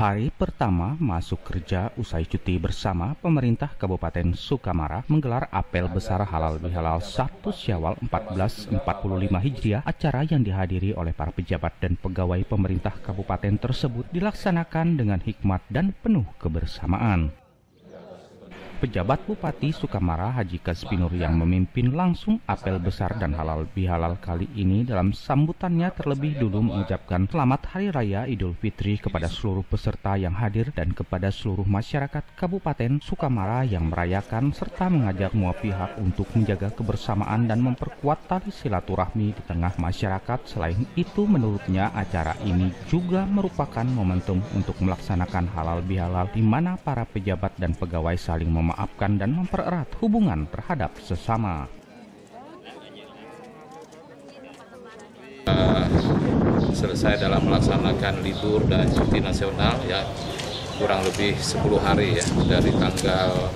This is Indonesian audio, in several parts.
Hari pertama masuk kerja usai cuti bersama pemerintah Kabupaten Sukamara menggelar apel besar halal bihalal 1 Syawal 1445 Hijriah. Acara yang dihadiri oleh para pejabat dan pegawai pemerintah kabupaten tersebut dilaksanakan dengan hikmat dan penuh kebersamaan. Pejabat Bupati Sukamara Haji Kaspinur yang memimpin langsung apel besar dan halal bihalal kali ini dalam sambutannya terlebih dulu mengucapkan selamat Hari Raya Idul Fitri kepada seluruh peserta yang hadir dan kepada seluruh masyarakat Kabupaten Sukamara yang merayakan serta mengajak semua pihak untuk menjaga kebersamaan dan memperkuat tali silaturahmi di tengah masyarakat. Selain itu menurutnya acara ini juga merupakan momentum untuk melaksanakan halal bihalal di mana para pejabat dan pegawai saling memaafkan memaafkan dan mempererat hubungan terhadap sesama. Uh, selesai dalam melaksanakan libur dan cuti nasional ya kurang lebih 10 hari ya dari tanggal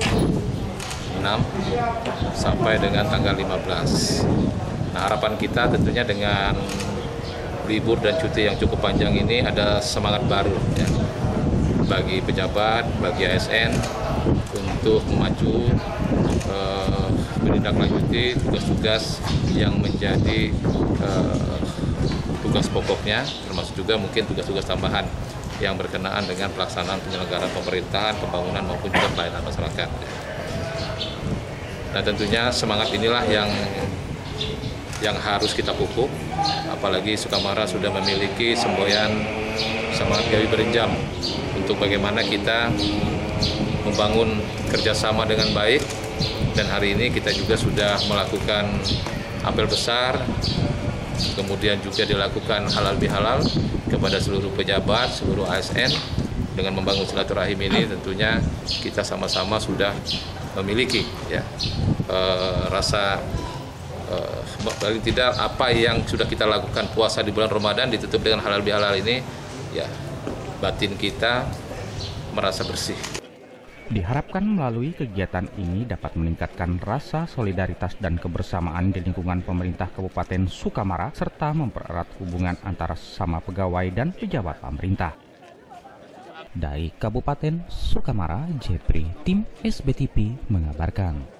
6 sampai dengan tanggal 15. Nah, harapan kita tentunya dengan libur dan cuti yang cukup panjang ini ada semangat baru ya bagi pejabat, bagi ASN untuk memacu uh, menindaklanjuti tugas-tugas yang menjadi uh, tugas pokoknya, termasuk juga mungkin tugas-tugas tambahan yang berkenaan dengan pelaksanaan penyelenggaraan pemerintahan, pembangunan maupun juga pelayanan masyarakat. Nah tentunya semangat inilah yang yang harus kita pupuk, apalagi Sukamara sudah memiliki semboyan semangat gawi berenjam untuk bagaimana kita membangun kerjasama dengan baik. Dan hari ini kita juga sudah melakukan apel besar kemudian juga dilakukan halal bihalal kepada seluruh pejabat, seluruh ASN dengan membangun silaturahim ini tentunya kita sama-sama sudah memiliki ya e, rasa e, paling tidak apa yang sudah kita lakukan puasa di bulan Ramadan ditutup dengan halal bihalal ini ya batin kita merasa bersih. Diharapkan melalui kegiatan ini dapat meningkatkan rasa solidaritas dan kebersamaan di lingkungan pemerintah Kabupaten Sukamara serta mempererat hubungan antara sama pegawai dan pejabat pemerintah. Dari Kabupaten Sukamara, Jepri, tim SBTP mengabarkan.